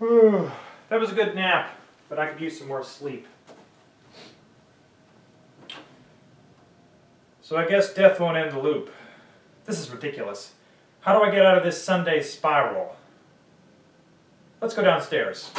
that was a good nap, but I could use some more sleep. So I guess death won't end the loop. This is ridiculous. How do I get out of this Sunday spiral? Let's go downstairs.